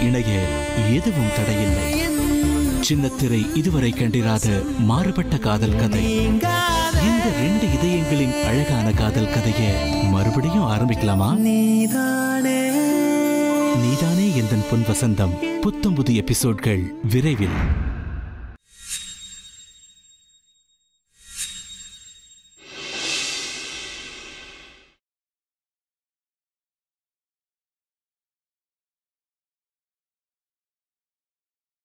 இணைய எதுவும் தடையில்லை. சின்னத்திரை இதுவரை கண்டிராத மாறுபட்ட காதல் கதை. இந்த ரெண்டு இதயங்களின் அழகான காதல் கதையை மறுபடியும் ஆரம்பிக்கலாமா? நீதானே. நீதானே எந்தன் பொன் வசந்தம் புத்தம் புது எபிசோட்கள் விரைவில்.